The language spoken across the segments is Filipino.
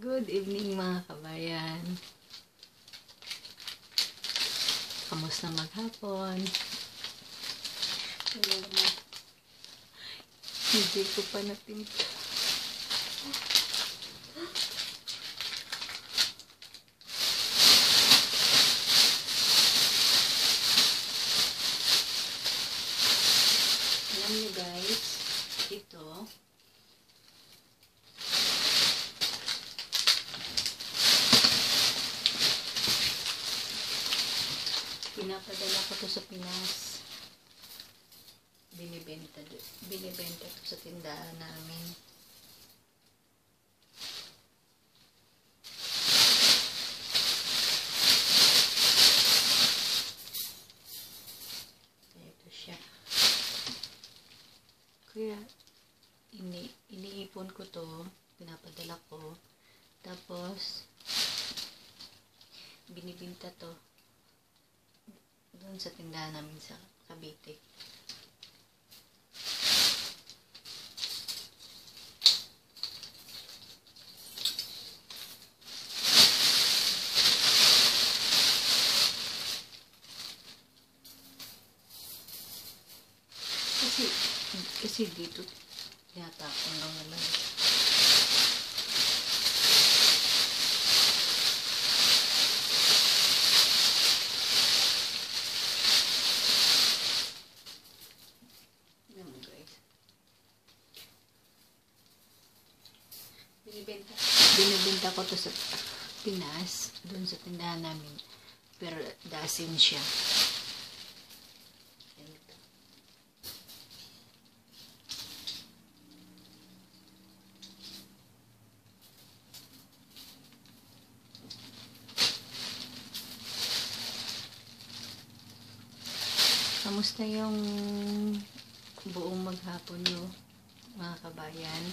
Good evening mga kabayan. Kamusta maghapon? Hindi ko pa natimpla. Alam niyo guys, ito, pinapadala ko to sa Pinas. Binibenta, binibenta to sa tindahan namin. Ito siya. Kaya, ini iniipon ko to, pinapadala ko. Tapos, binibinta to doon sa tindahan namin sa Cavite. Kasi, kasi dito yata akong lang naman. Yan guys. Binibenta. Ko to sa Pinas, doon sa tindahan namin. Pero dasin siya. Kamusta yung buong maghapon nyo, mga kabayan?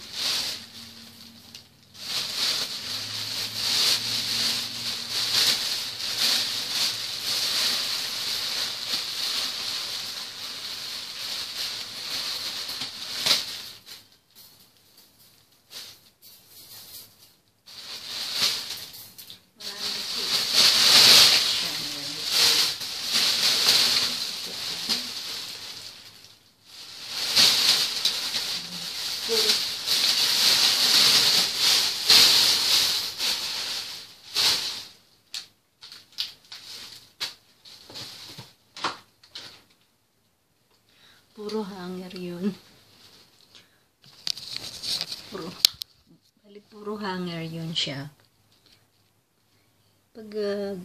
Maraming sila. Siya, ganito. Puro. Hanger yun. Puro. Bali, puro hanger yun siya. Pag, uh,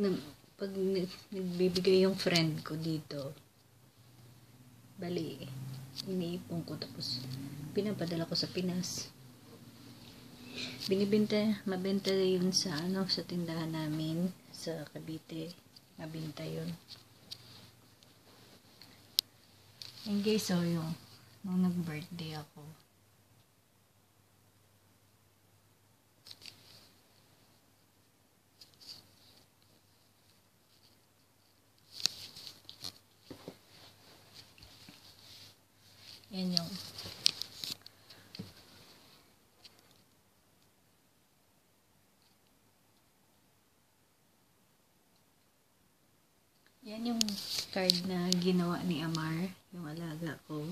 na- pag nag- nagbibigay yung friend ko dito, bali, iniipon ko tapos pinapadala ko sa Pinas. Binibenta, mabenta yun sa ano, sa tindahan namin sa Cavite. Mabenta yun. Guys, so yung nung nag-birthday ako, yan yung Yan yung card na ginawa ni Amar, yung alaga ko.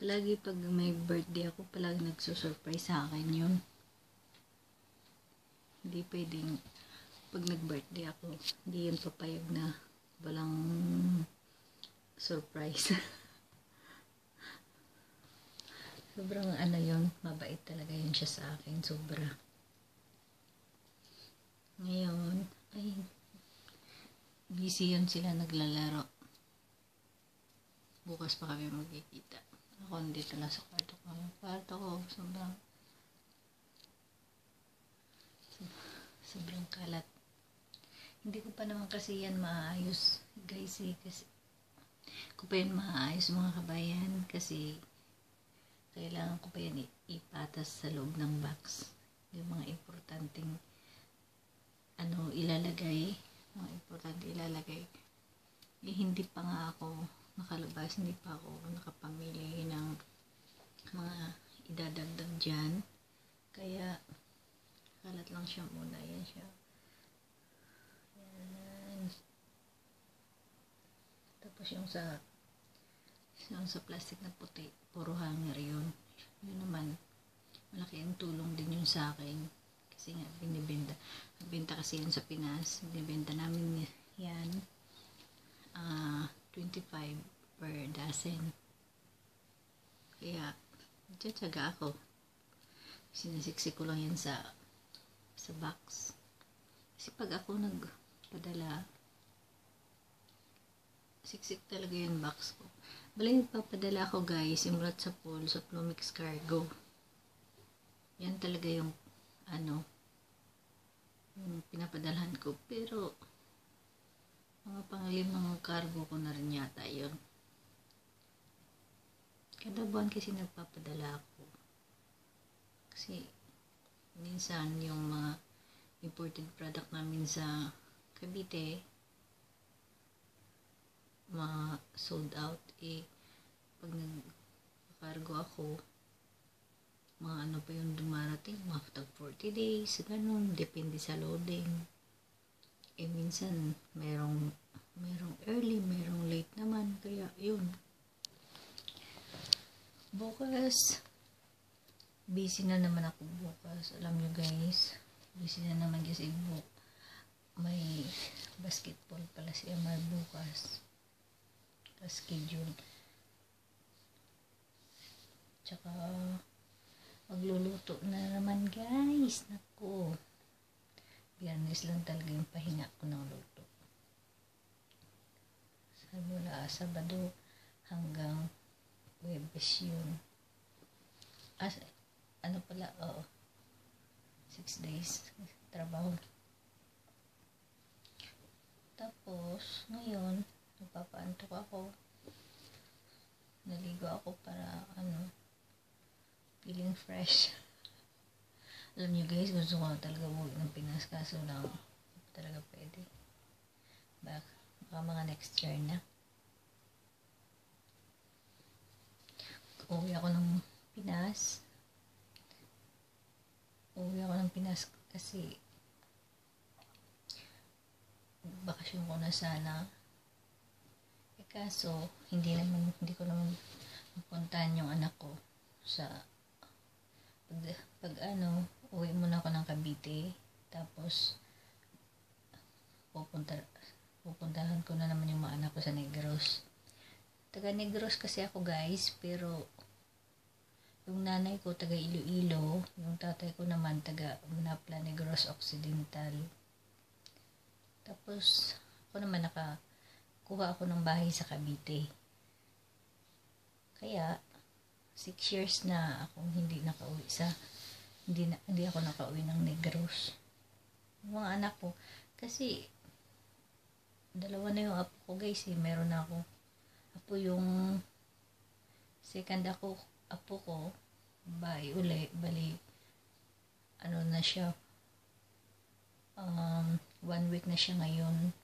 Palagi pag may birthday ako, palagi nagsusurprise sa akin yun. Hindi pwedeng, pag nag-birthday ako, hindi yun papayag na walang surprise. Sobrang ano yun, mabait talaga yun siya sa akin, sobra. Ngayon, ay, busy yun sila naglalaro. Bukas pa kami magkikita. Ako dito lang sa kwarto ko. Yung kwarto ko, sobrang sobrang kalat. Hindi ko pa naman kasi yan maayos, guys, eh, kasi ko pa yan maayos mga kabayan kasi kailangan ko pa yan ipatas sa loob ng box yung mga importanteng ano ilalagay mga importante ilalagay eh, hindi pa nga ako nakalabas hindi pa ako nakapamili ng mga idadagdag dyan. Kaya, kalat lang siya muna. Yan siya. Yan. Tapos yung sa yung sa plastic na puti, puro hanger yun. Yun naman, malaki ang tulong din yun sa akin. Kasi nga, binibenta. Nagbenta kasi yun sa Pinas. Binibenta namin yan. ah 25 per dozen. Kaya, tiyatsaga ako. Sinasiksi ko lang yan sa sa box. Kasi pag ako nagpadala, siksik talaga yung box ko. Bali nagpapadala ako guys, yung rat sa pool sa Plumix Cargo. Yan talaga yung ano, yung pinapadalhan ko. Pero, mga panglimang cargo ko na rin yata yun. Kada buwan kasi nagpapadala ako. Kasi, minsan yung mga imported product namin sa Cavite, ma sold out eh pag nag-cargo ako mga ano pa yung dumarating mga tag 40 days ganun depende sa loading eh minsan merong merong early merong late naman kaya yun bukas busy na naman ako bukas alam nyo guys busy na naman kasi bu may basketball pala si Amar bukas schedule. Tsaka, magluluto na naman guys. Naku. Biyernes lang talaga yung pahinga ko ng luto. Sa mula Sabado hanggang Webes yun. As, ano pala, oo. Six days trabaho. Tapos, ngayon, nagpapaantok ako naligo ako para ano feeling fresh. Alam niyo guys gusto ko talaga buwi ng Pinas kaso lang talaga pwede. Baka, baka mga next year na. Uwi ako ng Pinas. Uwi ako ng Pinas kasi bakasyon ko na sana. Kaso, hindi naman, hindi ko naman mapuntahan yung anak ko sa pag, pag ano, uwi muna ako ng Cavite, tapos pupunta, pupuntahan ko na naman yung mga anak ko sa Negros. Taga Negros kasi ako guys, pero yung nanay ko taga Iloilo, yung tatay ko naman taga Manapla Negros Occidental. Tapos, ako naman naka kuha ako ng bahay sa Cavite. Kaya, six years na akong hindi nakauwi sa, hindi, na, hindi ako nakauwi ng Negros. Mga anak ko, kasi, dalawa na yung apo ko guys eh, meron na ako. Apo yung, second ako, apo ko, bye uli, bali, ano na siya, um, one week na siya ngayon,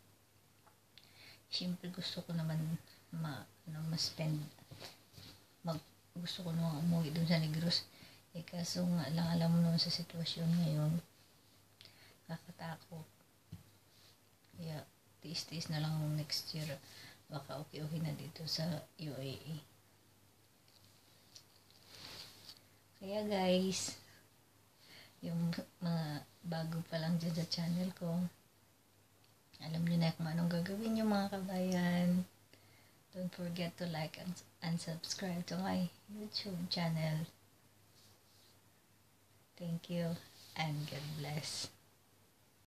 Siyempre gusto ko naman ma, ano, ma-spend gusto ko naman umuwi dun sa Negros. Eh kaso nga lang alam mo naman sa sitwasyon ngayon kakatakot kaya tiis-tiis na lang next year baka okay-okay na dito sa UAE kaya guys yung mga bago pa lang dyan sa channel ko alam niyo na kung anong gagawin niyo mga kabayan. Don't forget to like and, and subscribe to my YouTube channel. Thank you and God bless.